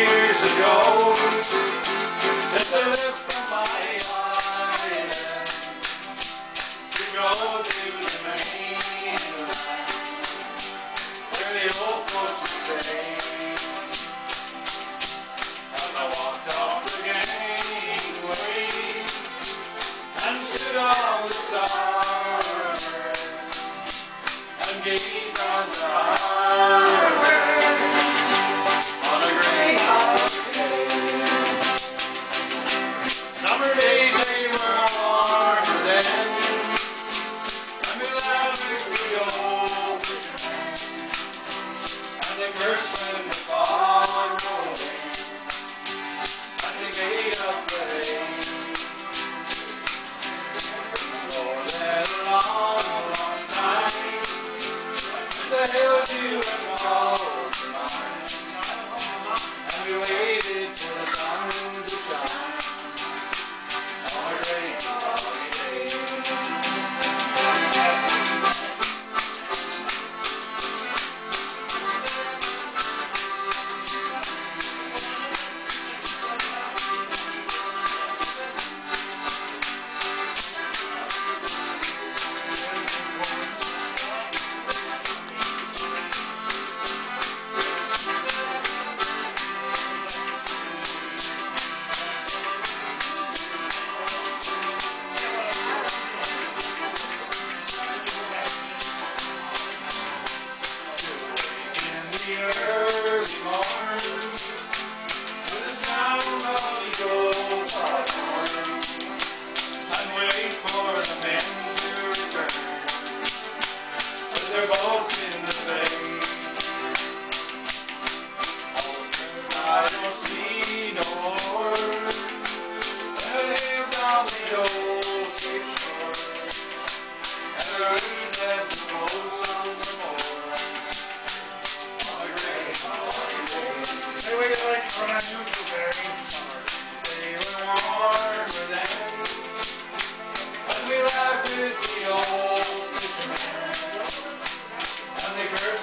years ago. Since I left from my island To go to the mainland Where the old folks would stay as I walked off the gangway And stood on the stars And gazed on the highway. first swim with all. Balonski.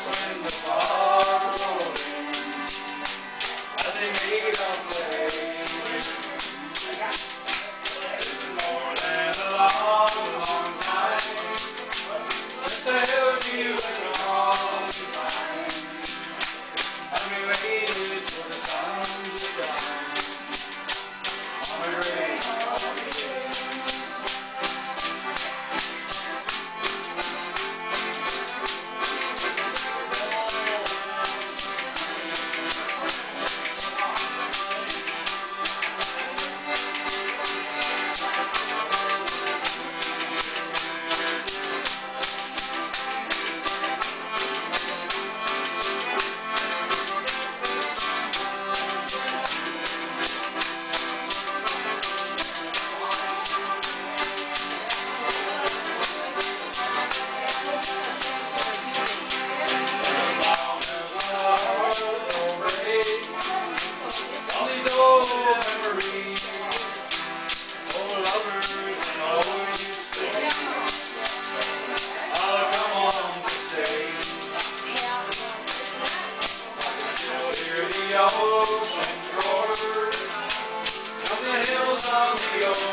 find the ball.